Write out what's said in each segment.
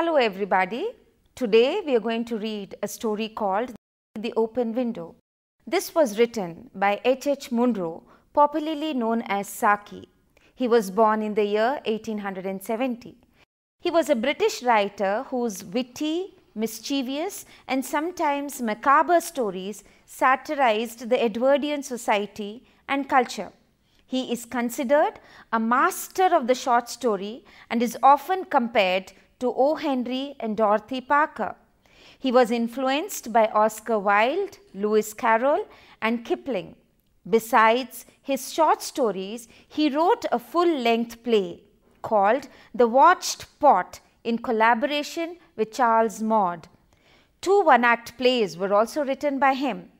Hello everybody. Today we are going to read a story called The Open Window. This was written by H. H. Munro, popularly known as Saki. He was born in the year 1870. He was a British writer whose witty, mischievous, and sometimes macabre stories satirized the Edwardian society and culture. He is considered a master of the short story and is often compared to O. Henry and Dorothy Parker. He was influenced by Oscar Wilde, Lewis Carroll, and Kipling. Besides his short stories, he wrote a full length play called The Watched Pot in collaboration with Charles Maude. Two one act plays were also written by him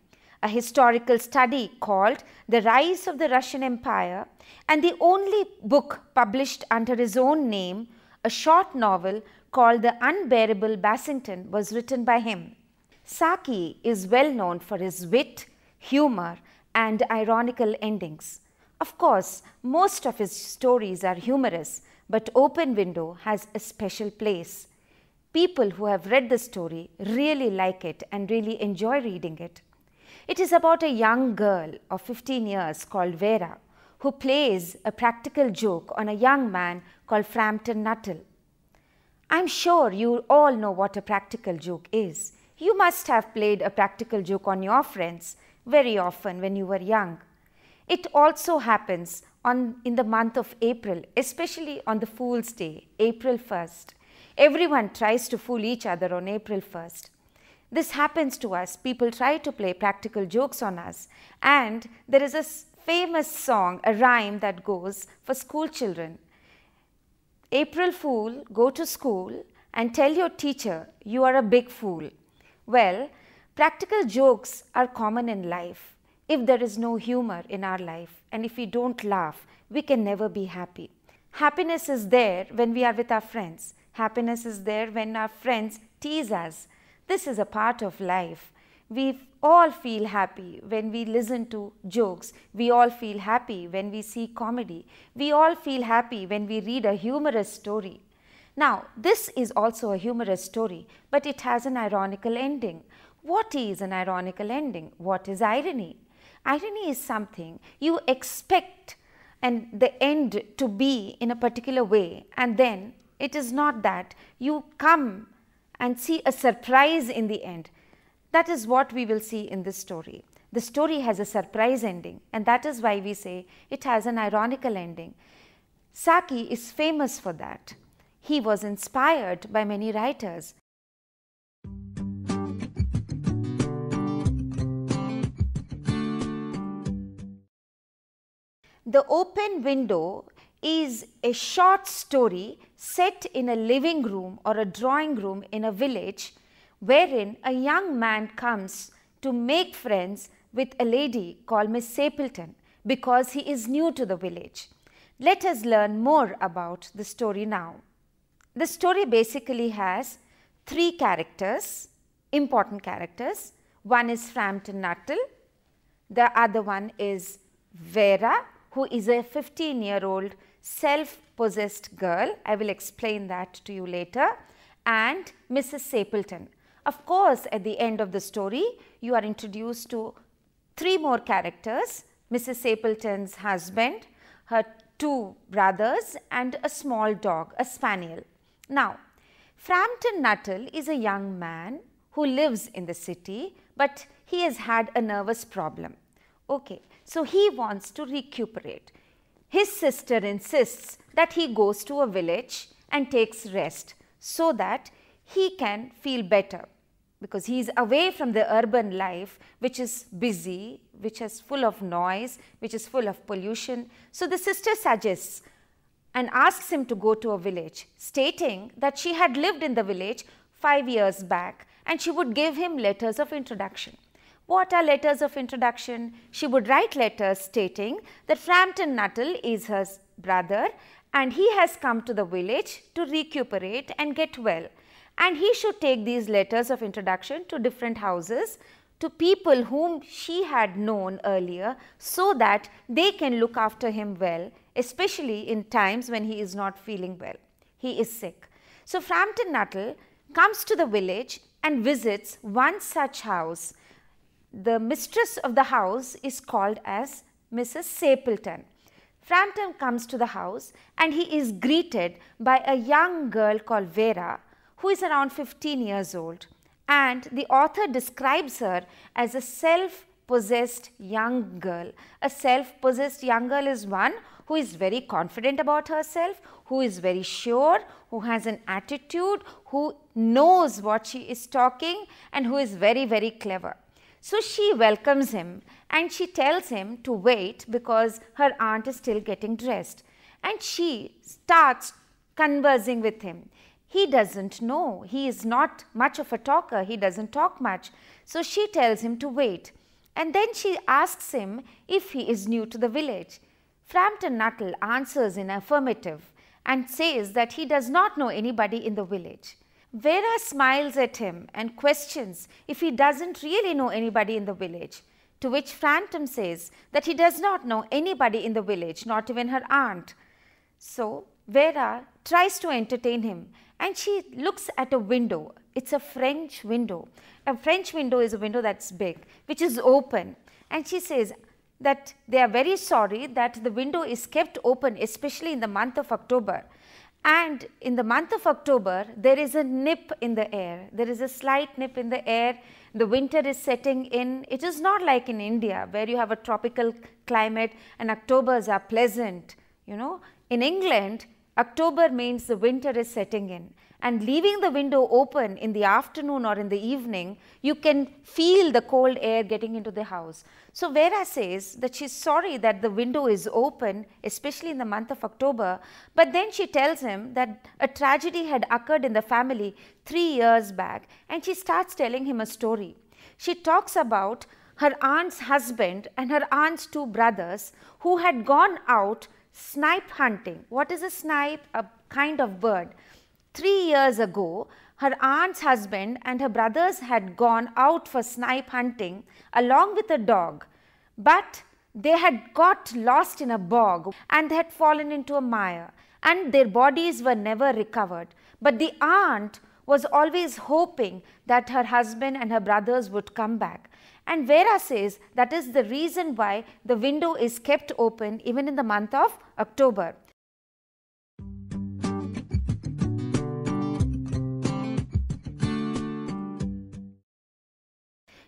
a historical study called The Rise of the Russian Empire, and the only book published under his own name, a short novel called The Unbearable Bassington, was written by him. Saki is well known for his wit, humor, and ironical endings. Of course, most of his stories are humorous, but Open Window has a special place. People who have read the story really like it and really enjoy reading it. It is about a young girl of 15 years called Vera who plays a practical joke on a young man called Frampton Nuttall. I'm sure you all know what a practical joke is. You must have played a practical joke on your friends very often when you were young. It also happens on, in the month of April, especially on the Fool's Day, April 1st. Everyone tries to fool each other on April 1st. This happens to us. People try to play practical jokes on us. And there is a famous song, a rhyme that goes for school children. April Fool, go to school and tell your teacher you are a big fool. Well, practical jokes are common in life. If there is no humor in our life and if we don't laugh, we can never be happy. Happiness is there when we are with our friends. Happiness is there when our friends tease us. This is a part of life. We all feel happy when we listen to jokes. We all feel happy when we see comedy. We all feel happy when we read a humorous story. Now, this is also a humorous story, but it has an ironical ending. What is an ironical ending? What is irony? Irony is something you expect and the end to be in a particular way and then it is not that you come and see a surprise in the end. That is what we will see in this story. The story has a surprise ending, and that is why we say it has an ironical ending. Saki is famous for that. He was inspired by many writers. The Open Window is a short story set in a living room or a drawing room in a village wherein a young man comes to make friends with a lady called Miss Sappleton because he is new to the village. Let us learn more about the story now. The story basically has three characters, important characters. One is Frampton Nuttall, the other one is Vera, who is a 15 year old self possessed girl. I will explain that to you later. And Mrs. Sappleton. Of course, at the end of the story, you are introduced to three more characters Mrs. Sappleton's husband, her two brothers, and a small dog, a spaniel. Now, Frampton Nuttall is a young man who lives in the city, but he has had a nervous problem. Okay, so he wants to recuperate. His sister insists that he goes to a village and takes rest so that he can feel better because he is away from the urban life which is busy, which is full of noise, which is full of pollution. So the sister suggests and asks him to go to a village, stating that she had lived in the village five years back and she would give him letters of introduction. What are letters of introduction? She would write letters stating that Frampton Nuttall is her brother and he has come to the village to recuperate and get well. And he should take these letters of introduction to different houses to people whom she had known earlier so that they can look after him well, especially in times when he is not feeling well. He is sick. So Frampton Nuttall comes to the village and visits one such house. The mistress of the house is called as Mrs. Sappleton. Frampton comes to the house and he is greeted by a young girl called Vera who is around 15 years old and the author describes her as a self possessed young girl. A self possessed young girl is one who is very confident about herself, who is very sure, who has an attitude, who knows what she is talking and who is very, very clever. So she welcomes him and she tells him to wait because her aunt is still getting dressed. And she starts conversing with him. He doesn't know. He is not much of a talker. He doesn't talk much. So she tells him to wait. And then she asks him if he is new to the village. Frampton Nuttall answers in affirmative and says that he does not know anybody in the village. Vera smiles at him and questions if he doesn't really know anybody in the village, to which Frampton says that he does not know anybody in the village, not even her aunt. So Vera tries to entertain him and she looks at a window. It's a French window. A French window is a window that's big, which is open. And she says that they are very sorry that the window is kept open, especially in the month of October and in the month of October, there is a nip in the air. There is a slight nip in the air. The winter is setting in. It is not like in India where you have a tropical climate and Octobers are pleasant. You know, in England, October means the winter is setting in and leaving the window open in the afternoon or in the evening, you can feel the cold air getting into the house. So Vera says that she's sorry that the window is open, especially in the month of October, but then she tells him that a tragedy had occurred in the family three years back and she starts telling him a story. She talks about her aunt's husband and her aunt's two brothers who had gone out snipe hunting. What is a snipe? A kind of bird. Three years ago, her aunt's husband and her brothers had gone out for snipe hunting along with a dog, but they had got lost in a bog and they had fallen into a mire and their bodies were never recovered. But the aunt was always hoping that her husband and her brothers would come back. And Vera says that is the reason why the window is kept open even in the month of October.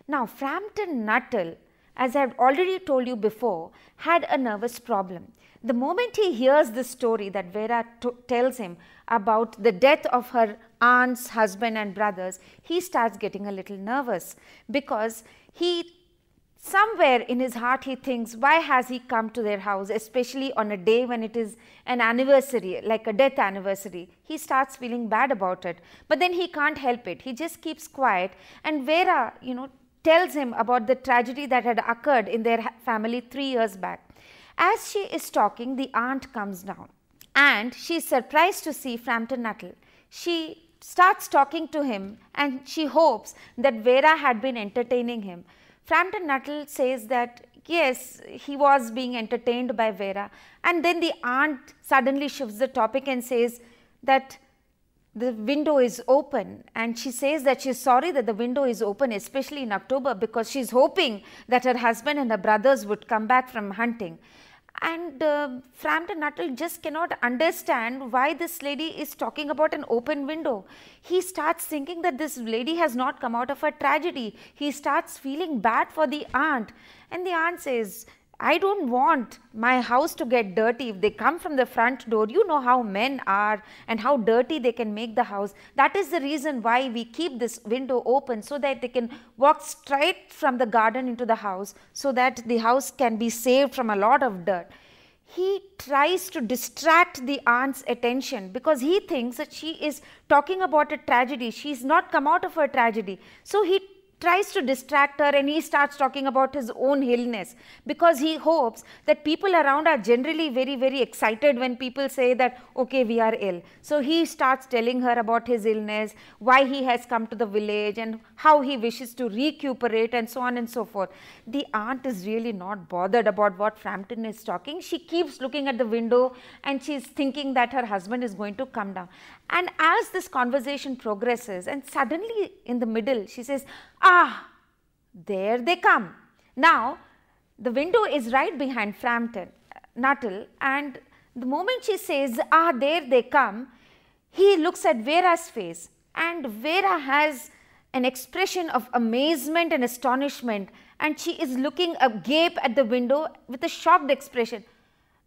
Now, Frampton Nuttall, as I have already told you before, had a nervous problem. The moment he hears the story that Vera tells him about the death of her aunt's husband and brothers, he starts getting a little nervous because he somewhere in his heart he thinks why has he come to their house especially on a day when it is an anniversary like a death anniversary? He starts feeling bad about it. But then he can't help it. He just keeps quiet. And vera you know tells him about the tragedy that had occurred in their family three years back. As she is talking, the aunt comes down. And she is surprised to see Frampton Nuttall. She starts talking to him and she hopes that Vera had been entertaining him. Frampton Nuttall says that yes, he was being entertained by Vera and then the aunt suddenly shifts the topic and says that the window is open and she says that she is sorry that the window is open especially in October because she is hoping that her husband and her brothers would come back from hunting. And uh, Frampton Nuttall just cannot understand why this lady is talking about an open window. He starts thinking that this lady has not come out of a tragedy. He starts feeling bad for the aunt and the aunt says, I don't want my house to get dirty. If they come from the front door, you know how men are and how dirty they can make the house. That is the reason why we keep this window open so that they can walk straight from the garden into the house so that the house can be saved from a lot of dirt. He tries to distract the aunt's attention because he thinks that she is talking about a tragedy. She is not come out of her tragedy. So he tries to distract her and he starts talking about his own illness because he hopes that people around are generally very, very excited when people say that, okay, we are ill. So he starts telling her about his illness, why he has come to the village and how he wishes to recuperate and so on and so forth. The aunt is really not bothered about what Frampton is talking. She keeps looking at the window and she's thinking that her husband is going to come down. And as this conversation progresses and suddenly in the middle she says, ah, there they come. Now, the window is right behind Frampton, Nuttall and the moment she says, ah, there they come, he looks at Vera's face and Vera has an expression of amazement and astonishment and she is looking agape at the window with a shocked expression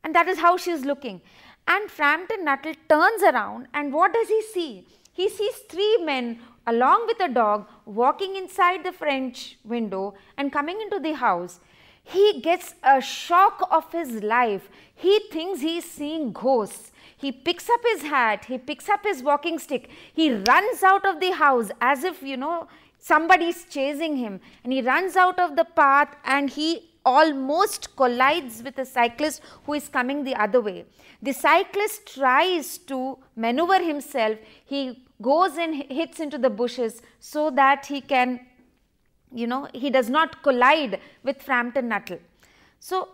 and that is how she is looking. And Frampton Nuttall turns around and what does he see? He sees three men along with a dog walking inside the French window and coming into the house. He gets a shock of his life. He thinks he is seeing ghosts. He picks up his hat, he picks up his walking stick, he runs out of the house as if, you know, somebody is chasing him and he runs out of the path and he almost collides with a cyclist who is coming the other way. The cyclist tries to maneuver himself, he goes and hits into the bushes so that he can, you know, he does not collide with Frampton Nuttall. So,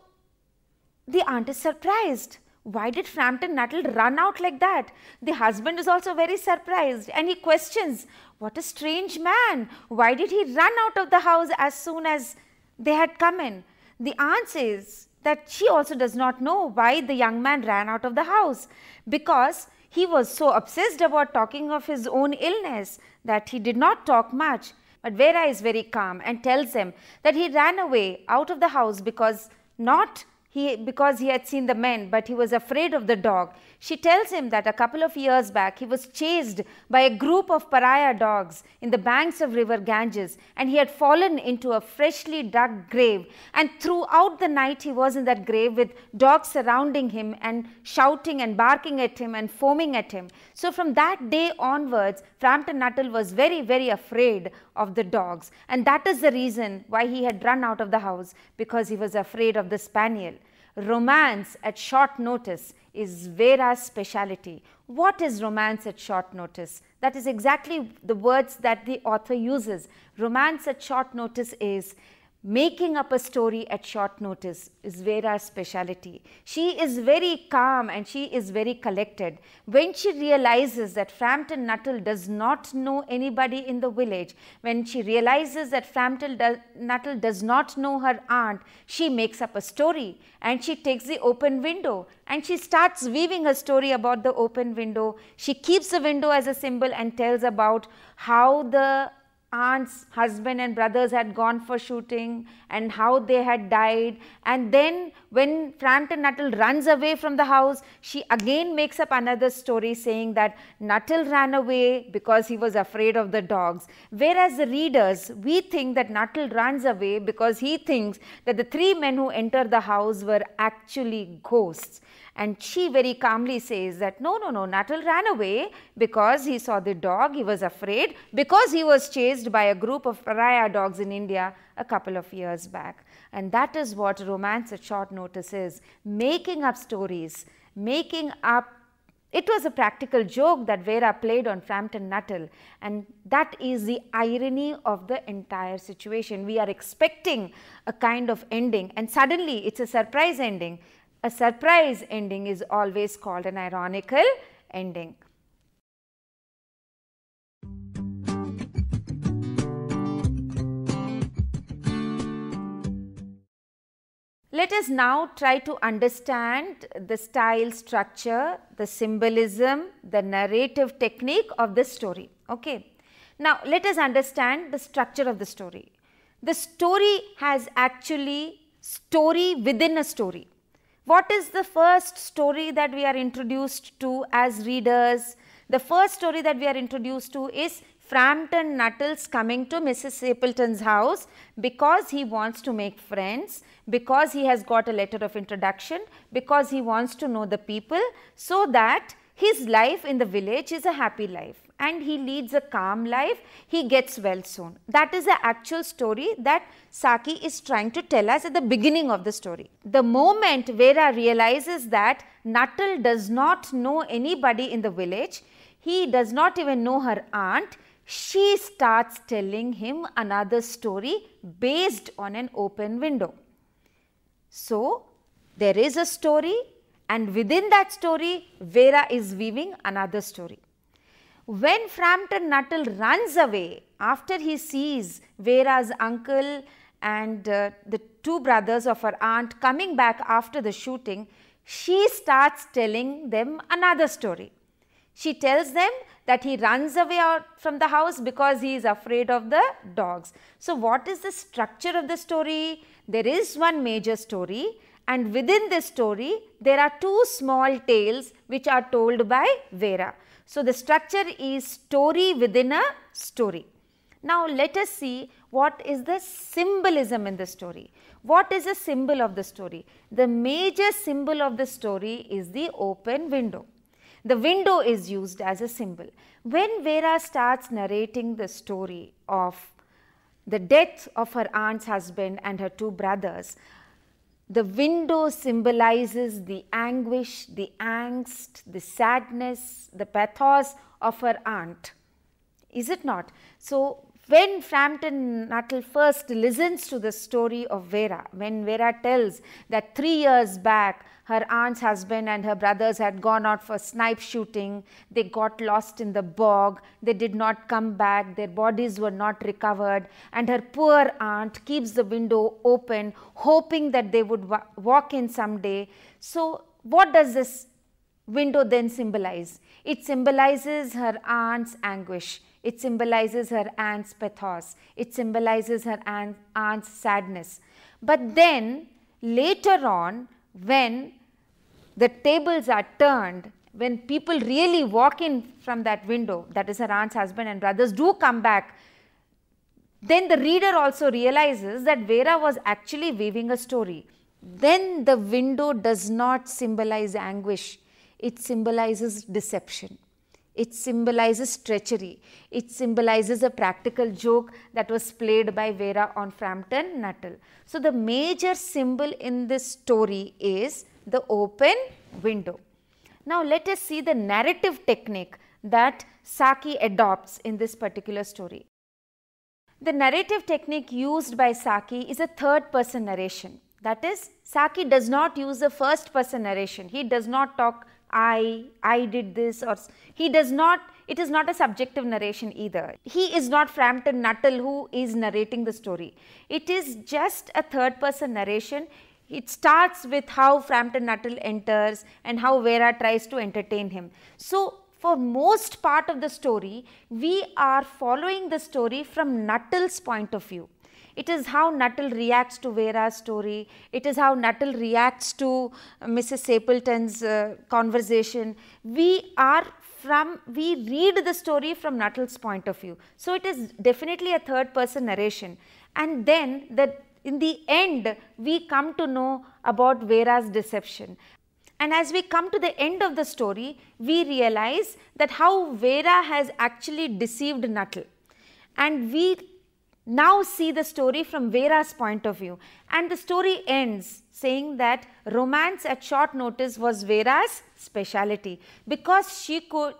the aunt is surprised. Why did Frampton Nuttall run out like that? The husband is also very surprised and he questions, what a strange man. Why did he run out of the house as soon as they had come in? The aunt says that she also does not know why the young man ran out of the house because he was so obsessed about talking of his own illness that he did not talk much. But Vera is very calm and tells him that he ran away out of the house because not he, because he had seen the men, but he was afraid of the dog. She tells him that a couple of years back he was chased by a group of pariah dogs in the banks of river Ganges and he had fallen into a freshly dug grave and throughout the night he was in that grave with dogs surrounding him and shouting and barking at him and foaming at him. So from that day onwards Frampton Nuttall was very very afraid of the dogs and that is the reason why he had run out of the house because he was afraid of the spaniel. Romance at short notice is Vera's speciality. What is romance at short notice? That is exactly the words that the author uses. Romance at short notice is making up a story at short notice is Vera's speciality. She is very calm and she is very collected. When she realizes that Frampton Nuttall does not know anybody in the village, when she realizes that Frampton do Nuttall does not know her aunt, she makes up a story and she takes the open window and she starts weaving a story about the open window. She keeps the window as a symbol and tells about how the aunt's husband and brothers had gone for shooting and how they had died. And then when Frampton Nuttall runs away from the house, she again makes up another story saying that Nuttall ran away because he was afraid of the dogs. Whereas the readers, we think that Nuttall runs away because he thinks that the three men who enter the house were actually ghosts. And she very calmly says that no, no, no, Nuttall ran away because he saw the dog, he was afraid, because he was chased by a group of pariah dogs in India a couple of years back. And that is what romance at short notice is, making up stories, making up it was a practical joke that Vera played on Frampton Nuttall and that is the irony of the entire situation. We are expecting a kind of ending and suddenly it's a surprise ending a surprise ending is always called an ironical ending. Let us now try to understand the style structure, the symbolism, the narrative technique of this story. Okay. Now, let us understand the structure of the story. The story has actually story within a story. What is the first story that we are introduced to as readers? The first story that we are introduced to is Frampton Nuttall's coming to Mrs. Stapleton's house because he wants to make friends, because he has got a letter of introduction, because he wants to know the people so that his life in the village is a happy life and he leads a calm life, he gets well soon. That is the actual story that Saki is trying to tell us at the beginning of the story. The moment Vera realizes that Nuttall does not know anybody in the village, he does not even know her aunt, she starts telling him another story based on an open window. So, there is a story and within that story, Vera is weaving another story. When Frampton Nuttall runs away after he sees Vera's uncle and uh, the two brothers of her aunt coming back after the shooting, she starts telling them another story. She tells them that he runs away out from the house because he is afraid of the dogs. So, what is the structure of the story? There is one major story and within this story there are two small tales which are told by Vera. So, the structure is story within a story. Now, let us see what is the symbolism in the story. What is the symbol of the story? The major symbol of the story is the open window. The window is used as a symbol. When Vera starts narrating the story of the death of her aunt's husband and her two brothers, the window symbolizes the anguish, the angst, the sadness, the pathos of her aunt. Is it not? So, when Frampton Nuttal first listens to the story of Vera, when Vera tells that three years back her aunt's husband and her brothers had gone out for snipe shooting, they got lost in the bog, they did not come back, their bodies were not recovered, and her poor aunt keeps the window open, hoping that they would wa walk in someday. So, what does this window then symbolize? It symbolizes her aunt's anguish it symbolizes her aunt's pathos. It symbolizes her aunt's sadness. But then later on, when the tables are turned, when people really walk in from that window, that is her aunt's husband and brothers, do come back, then the reader also realizes that Vera was actually weaving a story. Then the window does not symbolize anguish, it symbolizes deception. It symbolizes treachery. It symbolizes a practical joke that was played by Vera on Frampton Nuttal. So, the major symbol in this story is the open window. Now, let us see the narrative technique that Saki adopts in this particular story. The narrative technique used by Saki is a third person narration. That is, Saki does not use the first person narration. He does not talk I, I did this or he does not, it is not a subjective narration either. He is not Frampton Nuttal who is narrating the story. It is just a third person narration. It starts with how Frampton Nuttal enters and how Vera tries to entertain him. So, for most part of the story, we are following the story from Nuttal's point of view. It is how Nuttall reacts to Vera's story. It is how Nuttall reacts to Mrs. Stapleton's uh, conversation. We are from, we read the story from Nuttall's point of view. So, it is definitely a third person narration. And then the, in the end, we come to know about Vera's deception. And as we come to the end of the story, we realize that how Vera has actually deceived Nuttall. And we now see the story from Vera's point of view. And the story ends saying that romance at short notice was Vera's speciality because she could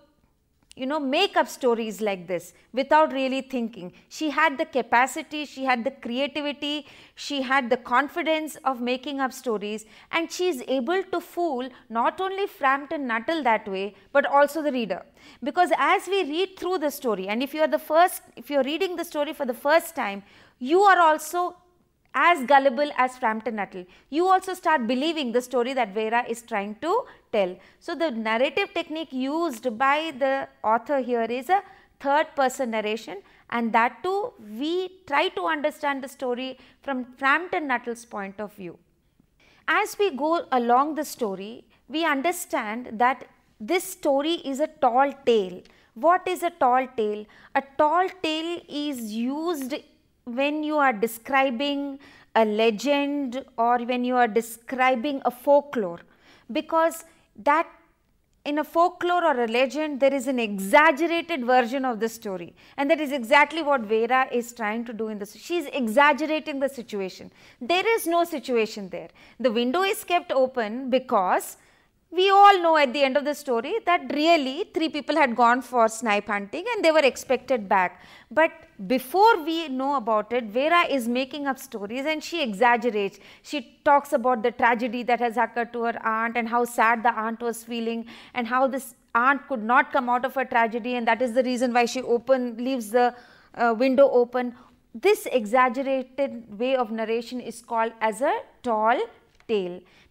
you know make up stories like this without really thinking. She had the capacity she had the creativity she had the confidence of making up stories and she is able to fool not only frampton nuttal that way but also the reader. Because as we read through the story and if you are the first if you are reading the story for the first time you are also as gullible as Frampton Nuttal. You also start believing the story that Vera is trying to tell. So, the narrative technique used by the author here is a third person narration and that too we try to understand the story from Frampton Nuttal's point of view. As we go along the story, we understand that this story is a tall tale. What is a tall tale? A tall tale is used when you are describing a legend or when you are describing a folklore because that in a folklore or a legend, there is an exaggerated version of the story. And that is exactly what Vera is trying to do in this. She is exaggerating the situation. There is no situation there. The window is kept open because we all know at the end of the story that really three people had gone for snipe hunting and they were expected back. But before we know about it, Vera is making up stories and she exaggerates. She talks about the tragedy that has occurred to her aunt and how sad the aunt was feeling and how this aunt could not come out of her tragedy and that is the reason why she open leaves the uh, window open. This exaggerated way of narration is called as a tall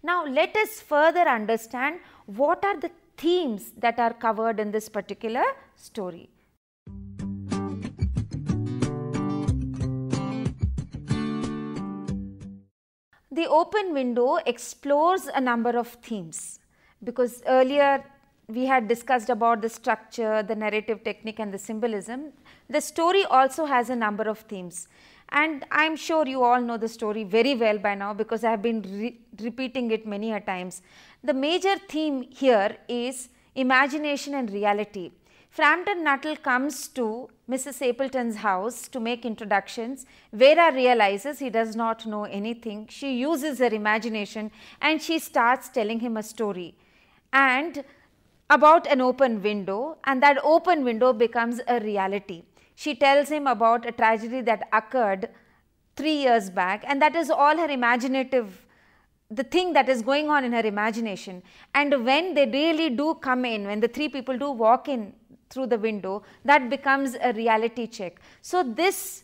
Now, let us further understand what are the themes that are covered in this particular story. The open window explores a number of themes because earlier we had discussed about the structure, the narrative technique and the symbolism. The story also has a number of themes and I am sure you all know the story very well by now because I have been re repeating it many a times. The major theme here is imagination and reality. Frampton Nuttall comes to Mrs. Stapleton's house to make introductions. Vera realizes he does not know anything. She uses her imagination and she starts telling him a story and about an open window and that open window becomes a reality she tells him about a tragedy that occurred three years back and that is all her imaginative the thing that is going on in her imagination. And when they really do come in when the three people do walk in through the window that becomes a reality check. So this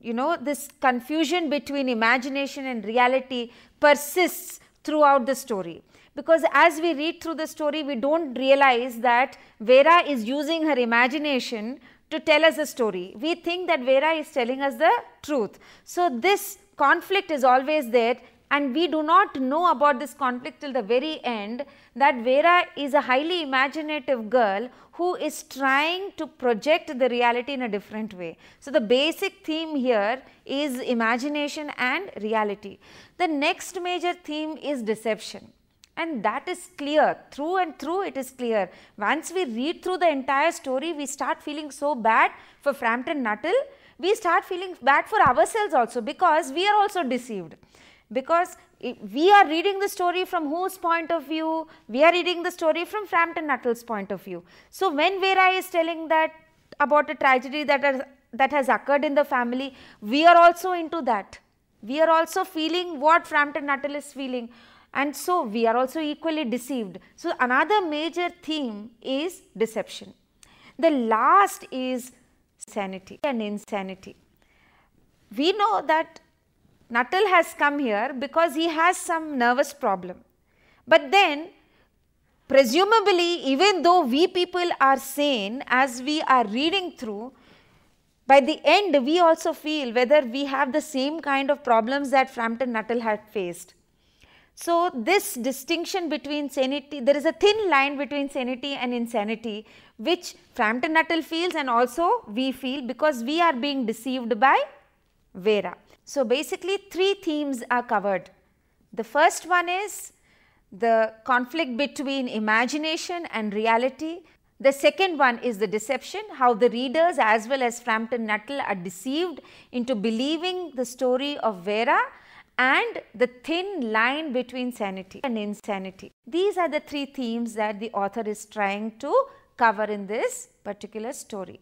you know this confusion between imagination and reality persists throughout the story. Because as we read through the story we don't realize that vera is using her imagination to tell us a story. We think that Vera is telling us the truth. So, this conflict is always there and we do not know about this conflict till the very end that Vera is a highly imaginative girl who is trying to project the reality in a different way. So, the basic theme here is imagination and reality. The next major theme is deception and that is clear through and through it is clear. Once we read through the entire story we start feeling so bad for Frampton Nuttall, we start feeling bad for ourselves also because we are also deceived. Because we are reading the story from whose point of view? We are reading the story from Frampton Nuttall's point of view. So, when Vera is telling that about a tragedy that has, that has occurred in the family, we are also into that. We are also feeling what Frampton Nuttall is feeling and so we are also equally deceived. So, another major theme is deception. The last is sanity and insanity. We know that Nuttall has come here because he has some nervous problem. But then presumably even though we people are sane as we are reading through, by the end we also feel whether we have the same kind of problems that Frampton Nuttall had faced. So, this distinction between sanity, there is a thin line between sanity and insanity which Frampton Nuttall feels and also we feel because we are being deceived by Vera. So, basically three themes are covered. The first one is the conflict between imagination and reality. The second one is the deception, how the readers as well as Frampton Nuttall are deceived into believing the story of Vera and the thin line between sanity and insanity. These are the three themes that the author is trying to cover in this particular story.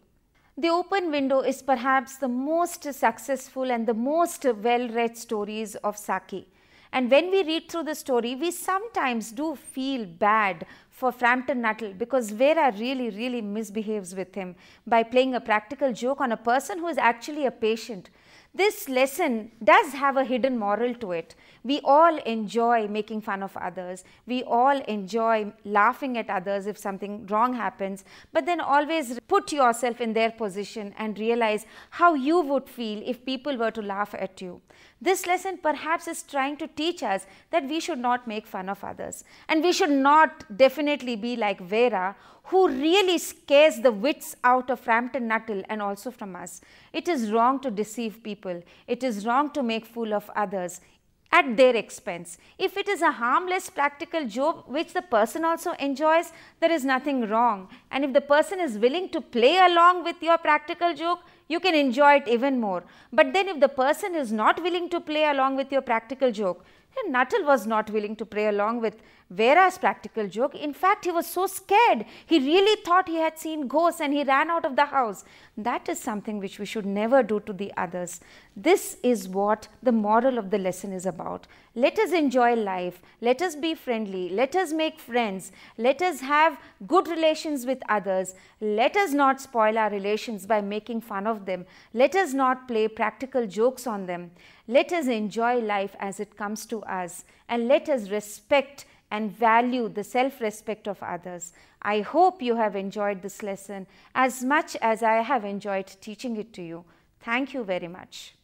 The Open Window is perhaps the most successful and the most well read stories of Saki. And when we read through the story, we sometimes do feel bad for Frampton Nuttall because Vera really, really misbehaves with him by playing a practical joke on a person who is actually a patient this lesson does have a hidden moral to it. We all enjoy making fun of others. We all enjoy laughing at others if something wrong happens. But then always put yourself in their position and realize how you would feel if people were to laugh at you. This lesson perhaps is trying to teach us that we should not make fun of others. And we should not definitely be like Vera who really scares the wits out of Frampton Nuttall and also from us. It is wrong to deceive people. It is wrong to make fool of others. At their expense. If it is a harmless practical joke which the person also enjoys, there is nothing wrong. And if the person is willing to play along with your practical joke, you can enjoy it even more. But then if the person is not willing to play along with your practical joke, and Nuttall was not willing to play along with Vera's practical joke. In fact, he was so scared. He really thought he had seen ghosts and he ran out of the house. That is something which we should never do to the others. This is what the moral of the lesson is about. Let us enjoy life. Let us be friendly. Let us make friends. Let us have good relations with others. Let us not spoil our relations by making fun of them. Let us not play practical jokes on them. Let us enjoy life as it comes to us and let us respect and value the self-respect of others. I hope you have enjoyed this lesson as much as I have enjoyed teaching it to you. Thank you very much.